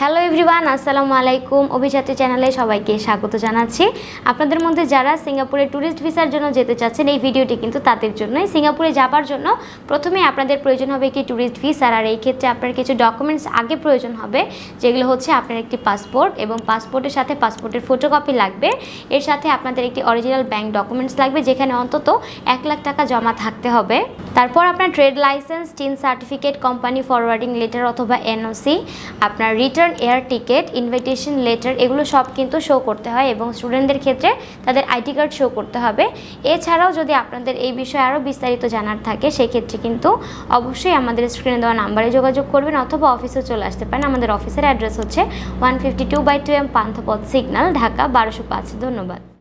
Hello everyone আসসালামু আলাইকুম। অভিযাত্রী চ্যানেলে সবাইকে স্বাগত জানাচ্ছি। আপনাদের মধ্যে যারা সিঙ্গাপুরে ট্যুরিস্ট ভিসার জন্য যেতে চাচ্ছেন, এই ভিডিওটি কিন্তু তাদের জন্যই। সিঙ্গাপুরে যাবার জন্য প্রথমে আপনাদের প্রয়োজন হবে একটি ট্যুরিস্ট ভিসার আর এই ক্ষেত্রে আপনার কিছু ডকুমেন্টস আগে প্রয়োজন হবে, যেগুলো হচ্ছে আপনার একটি পাসপোর্ট এবং পাসপোর্টের সাথে পাসপোর্টের ফটোকপি লাগবে। এর সাথে আপনাদের একটি অরিজিনাল ব্যাংক ডকুমেন্টস লাগবে, যেখানে অন্তত এক লাখ টাকা জমা থাকতে হবে। তারপর আপনার trade licence TIN certificate company forwarding letter অথবা এনওসি আপনার return air ticket invitation letter এগুলো সব কিন্তু শো করতে হয় এবং স্টুডেন্টদের ক্ষেত্রে তাদের আইডি কার্ড শো করতে হবে। এছাড়াও যদি আপনাদের এই বিষয়ে আরও বিস্তারিত জানার থাকে, সেক্ষেত্রে কিন্তু অবশ্যই আমাদের স্ক্রিনে দেওয়া নাম্বারে যোগাযোগ করবেন অথবা অফিসে চলে আসতে পারেন। আমাদের অফিসের অ্যাড্রেস হচ্ছে one fifty two by two M Panthapath signal Dhaka বারোশো পাঁচ। ধন্যবাদ।